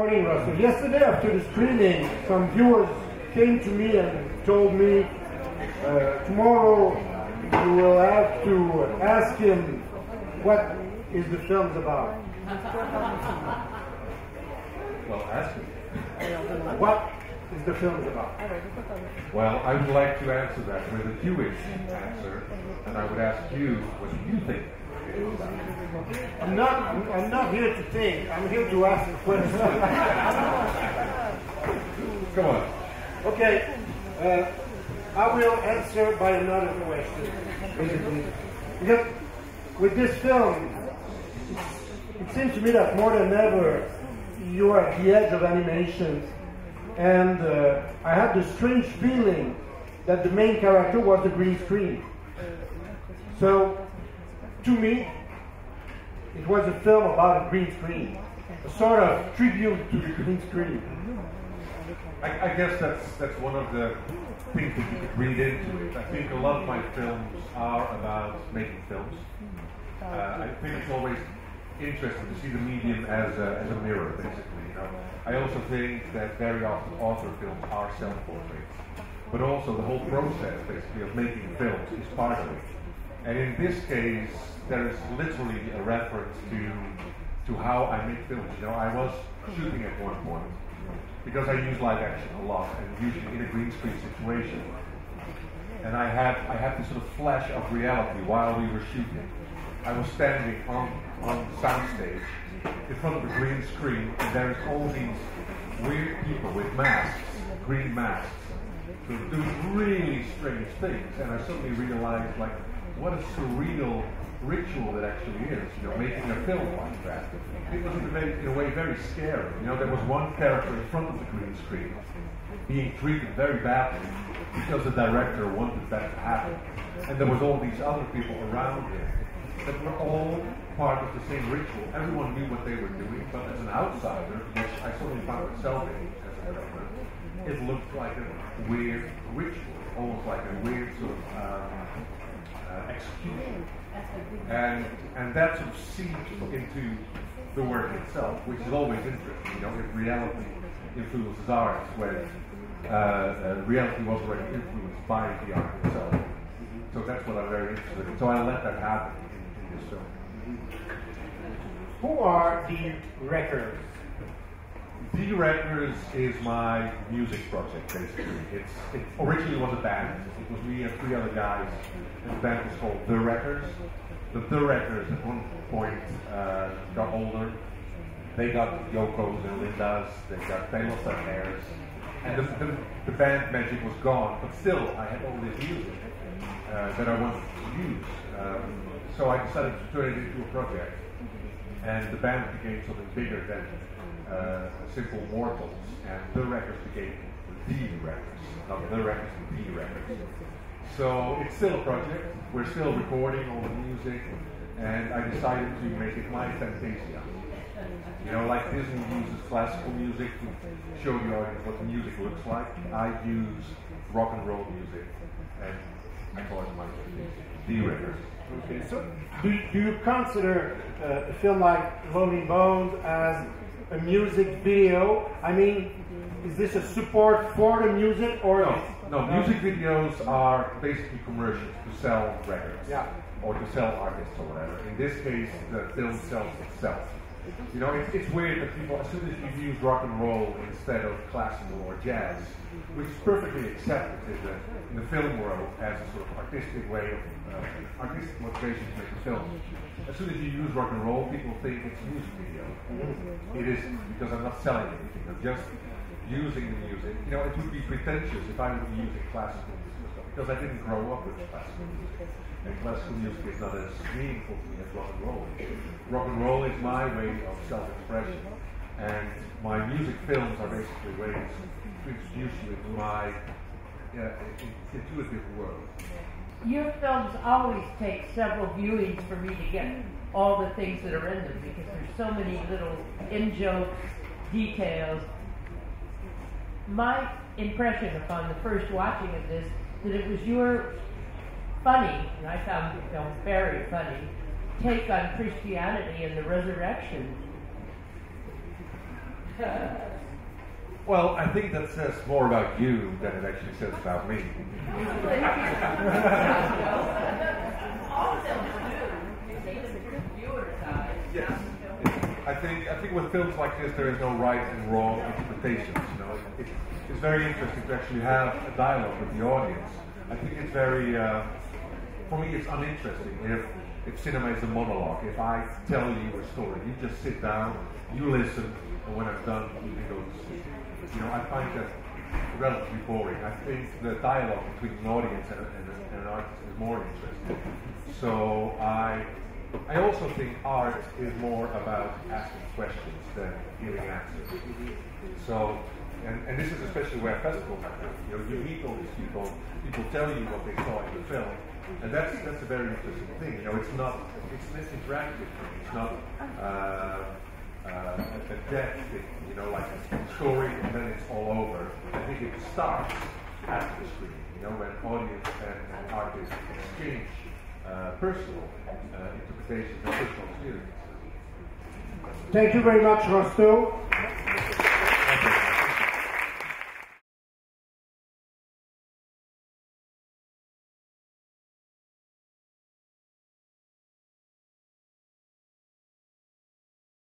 morning, Rosto. Yesterday after the screening, some viewers came to me and told me uh, tomorrow you will have to ask him what is the film's about. Well, ask me. What is the film about? Well, I would like to answer that with a Jewish answer, and I would ask you what you think. I'm not. I'm, I'm not here to think. I'm here to ask a question. Come on. okay. Uh, I will answer by another question. Because with this film, it seems to me that more than ever, you are at the edge of animation, and uh, I had the strange feeling that the main character was the green screen. So, to me, it was a film about a green screen, a sort of tribute to the green screen. I, I guess that's that's one of the things that you could read into it. I think a lot of my films are about making films. Uh, I think it's always interesting to see the medium as a, as a mirror, basically. You know, I also think that very often author films are self-portraits, but also the whole process, basically, of making films is part of it. And in this case, there is literally a reference to to how I make films. You know, I was shooting at one point because I use live action a lot, and usually in a green screen situation. And I had I had this sort of flash of reality while we were shooting. I was standing on on soundstage in front of a green screen, and there's all these weird people with masks, green masks, who do really strange things. And I suddenly realized, like, what a surreal ritual it actually is, you know, making a film like that. It was in a, way, in a way very scary. You know, there was one character in front of the green screen being treated very badly because the director wanted that to happen. And there was all these other people around him that were all part of the same ritual. Everyone knew what they were doing, but as an outsider, which I certainly found myself in as a director, it looked like a weird ritual, almost like a weird sort of um, uh, execution. And, and that sort of seeps into the work itself, which is always interesting. You know, if reality influences art, when uh, uh, reality was already influenced by the art itself. So that's what I'm very interested in. So I let that happen in, in this film. Who are the Wreckers? The Wreckers is my music project, basically. It's, it originally was a band. It was me and three other guys, the band was called The Wreckers. The The Wreckers at one point uh, got older. They got Yoko's and Linda's, they got lost their. And the, the, the band magic was gone, but still I had all this music uh, that I wanted to use. Um, so I decided to turn it into a project. And the band became something bigger than Simple Mortals, and the Wreckers became the Wreckers, not the Wreckers, the Wreckers. So it's still a project. We're still recording all the music, and I decided to make it my Fantasia. You know, like Disney uses classical music to show the audience what the music looks like. I use rock and roll music, and I call it my Fantasia, the Wreckers. Okay, so do, do you consider uh, a film like Lonely Bones as a music video? I mean, mm-hmm. is this a support for the music or No, no, music videos are basically commercials to sell records. Yeah. Or to sell artists or whatever. In this case, the film sells itself. You know, it's, it's weird that people, as soon as you use rock and roll instead of classical or jazz, which is perfectly accepted in the, in the film world as a sort of artistic way of, uh, artistic motivation to make a film. As soon as you use rock and roll, people think it's a music video. It is because I'm not selling anything. I'm just using the music. You know, it would be pretentious if I be using classical music because I didn't grow up with classical music. And classical music is not as meaningful to me as rock and roll. Rock and roll is my way of self-expression. And my music films are basically ways to introduce you into my yeah, intuitive world. Your films always take several viewings for me to get all the things that are in them because there's so many little in jokes, details. My impression upon the first watching of this that it was your funny, and I found the film very funny, take on Christianity and the resurrection. Well, I think that says more about you than it actually says about me. Yes. I think I think with films like this, there is no right and wrong interpretations. You know, it, it's very interesting to actually have a dialogue with the audience. I think it's very, uh, for me, it's uninteresting if if cinema is a monologue. If I tell you a story, you just sit down, you listen, and when I'm done, you can go to sleep. You know, I find that relatively boring. I think the dialogue between an audience and, and, and an artist is more interesting. So I I also think art is more about asking questions than giving answers. So, and, and this is especially where festivals happen. You know, you meet all these people, people tell you what they saw in the film, and that's that's a very interesting thing. You know, it's not it's less interactive. It's not uh, uh, a, a dead thing. You know, like a story and then it's all over. I think it starts at the screen. You know, when audience and, and artists exchange uh, personal uh, interpretations and personal experiences. Thank you very much, Rosto.